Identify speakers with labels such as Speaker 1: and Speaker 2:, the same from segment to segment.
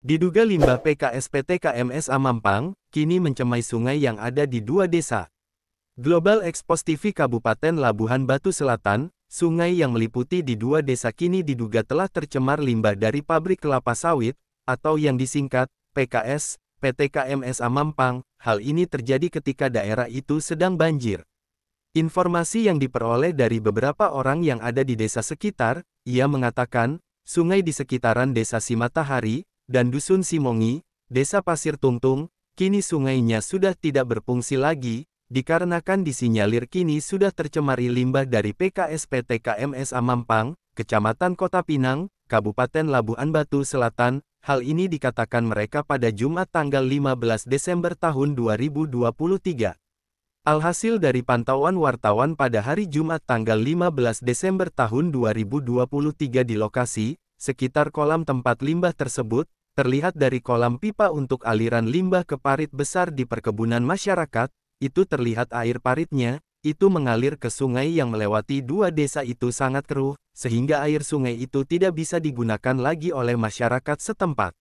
Speaker 1: Diduga limbah PKSPT KMS Amampang, kini mencemai sungai yang ada di dua desa. Global Expos TV Kabupaten Labuhan Batu Selatan, sungai yang meliputi di dua desa kini diduga telah tercemar limbah dari pabrik kelapa sawit, atau yang disingkat, PKS, PT KMS Amampang, hal ini terjadi ketika daerah itu sedang banjir. Informasi yang diperoleh dari beberapa orang yang ada di desa sekitar, ia mengatakan, sungai di sekitaran desa Simatahari, dan Dusun Simongi, desa Pasir Tungtung, kini sungainya sudah tidak berfungsi lagi, dikarenakan disinyalir kini sudah tercemari limbah dari PKSPT KMS Amampang, Kecamatan Kota Pinang, Kabupaten Labuan Batu Selatan, hal ini dikatakan mereka pada Jumat tanggal 15 Desember tahun 2023. Alhasil dari pantauan wartawan pada hari Jumat tanggal 15 Desember tahun 2023 di lokasi, sekitar kolam tempat limbah tersebut, terlihat dari kolam pipa untuk aliran limbah ke parit besar di perkebunan masyarakat, itu terlihat air paritnya, itu mengalir ke sungai yang melewati dua desa itu sangat keruh, sehingga air sungai itu tidak bisa digunakan lagi oleh masyarakat setempat.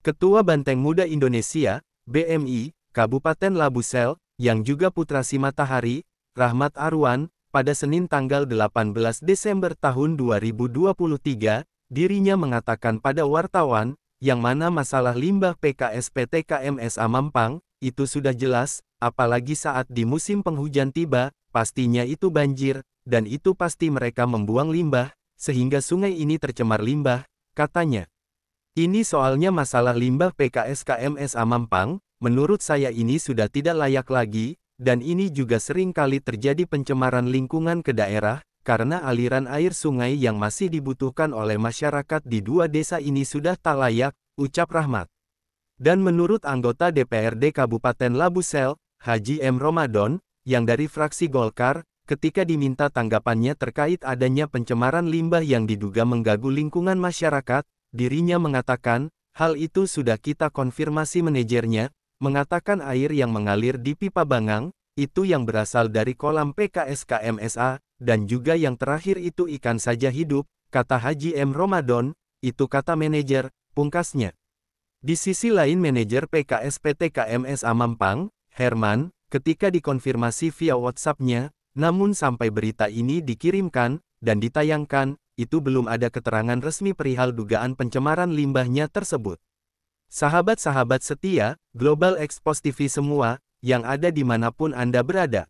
Speaker 1: Ketua Banteng Muda Indonesia, BMI, Kabupaten Labusel, yang juga putra si Matahari, Rahmat Arwan, pada Senin tanggal 18 Desember tahun 2023, dirinya mengatakan pada wartawan, yang mana masalah limbah PKS PT KMS Amampang, itu sudah jelas, Apalagi saat di musim penghujan tiba, pastinya itu banjir, dan itu pasti mereka membuang limbah, sehingga sungai ini tercemar limbah, katanya. Ini soalnya masalah limbah PKS KMS Amampang, menurut saya ini sudah tidak layak lagi, dan ini juga sering kali terjadi pencemaran lingkungan ke daerah, karena aliran air sungai yang masih dibutuhkan oleh masyarakat di dua desa ini sudah tak layak, ucap Rahmat. Dan menurut anggota DPRD Kabupaten Labusel, Haji M. Ramadan, yang dari fraksi Golkar, ketika diminta tanggapannya terkait adanya pencemaran limbah yang diduga mengganggu lingkungan masyarakat, dirinya mengatakan, hal itu sudah kita konfirmasi manajernya, mengatakan air yang mengalir di pipa Bangang, itu yang berasal dari kolam PKSKMSA, dan juga yang terakhir itu ikan saja hidup, kata Haji M. Ramadan, itu kata manajer, pungkasnya. Di sisi lain manajer PKSPT KMS Amampang, Herman, ketika dikonfirmasi via WhatsApp-nya, namun sampai berita ini dikirimkan dan ditayangkan, itu belum ada keterangan resmi perihal dugaan pencemaran limbahnya tersebut. Sahabat-sahabat setia, Global Expos TV semua, yang ada di mana pun Anda berada.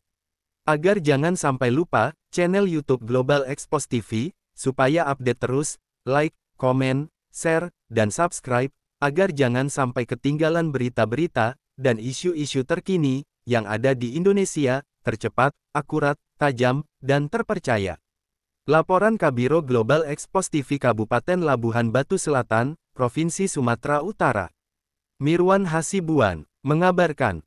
Speaker 1: Agar jangan sampai lupa, channel YouTube Global Expos TV, supaya update terus, like, komen, share, dan subscribe, agar jangan sampai ketinggalan berita-berita, dan isu-isu terkini yang ada di Indonesia, tercepat, akurat, tajam, dan terpercaya. Laporan Kabiro Global Expos TV Kabupaten Labuhan Batu Selatan, Provinsi Sumatera Utara. Mirwan Hasibuan, mengabarkan.